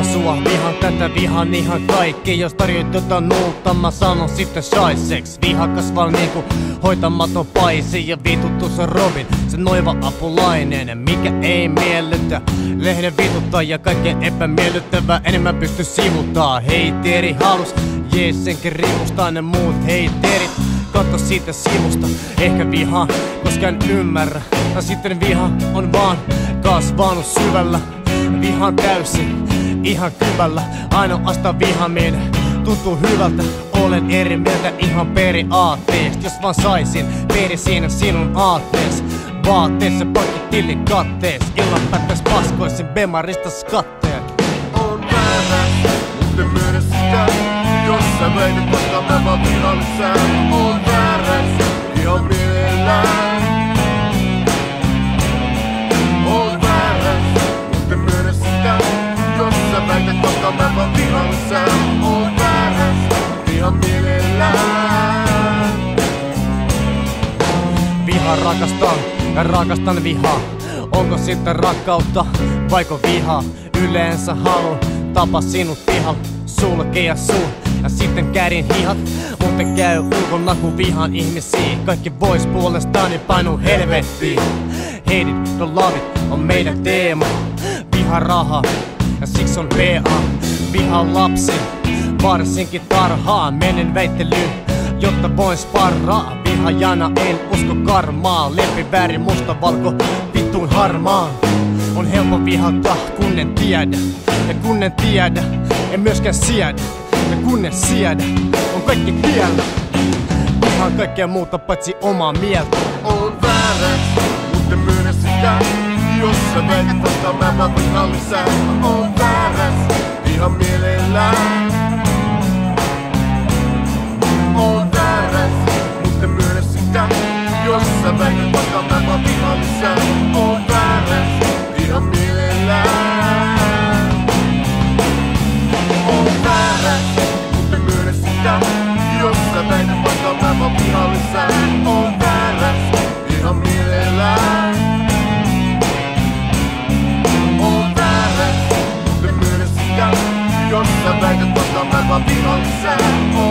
vihan sua, vihan tätä, vihan ihan kaikki. Jos tarjoit jotain nuutta, mä sanon sitten shaiseks Viha kasvaa niinku hoitamaton paisi Ja vituttu se Robin, se noiva apulainen. Mikä ei miellytä, lehden vituttaa Ja kaikkeen epämiellyttävää. Enemmän pysty sivuttaa Hei Teri halus, jees senkin rimustaa ne muut. Hei Terit, katso siitä sivusta. Ehkä viha, koska en ymmärrä. Tai sitten viha on vaan kasvanut syvällä. Vihan täysin, ihan kyvällä Ainoastaan vihaminen tuntuu hyvältä. Olen eri mieltä ihan periaatteesta. Jos vaan saisin, perisin sinun aattees Vaatteessa pankki tilin kattees. Illan päättäis paskoisin Bemarista skatteet On väärä, mutta myönnä sitä. Jos sä väität vaikka mä vaan On väärä, Viha rakastan ja rakastan vihaa. Onko sitten rakkautta vaiko vihaa? Yleensä haluan tapa sinut pihal, sulkea suu ja sitten kärin hihat. Mutta käy ulkona kun vihan ihmisiä. Kaikki vois puolestani painu helvettiin. Hate it, no love it on meidän teema. Viha raha ja siksi on VA. Viha lapsi, varsinkin tarhaa. Menen väittelyyn jotta voin sparraa. Vihajana en usko karmaa. Lempi väri musta valko vittuun harmaa On helppo vihata kun en tiedä. Ja kun en tiedä en myöskään siedä. Ja kun en siedä on kaikki kiellä Vihaan kaikkea muuta paitsi omaa mieltä. On väärä, mutta myönnä sitä. Jos sä väität vasta mä vaan virallisen On myönnä sitä Jos sä väität vasta mä vaan virallisen On väärä, ihan mielellään On väärä, mutta myönnä sitä Jos sä väität vasta mä vaan virallisen On väärä, ihan mielellään On väärä, mutta myönnä sitä Jos sä väität vasta mä vaan virallisen On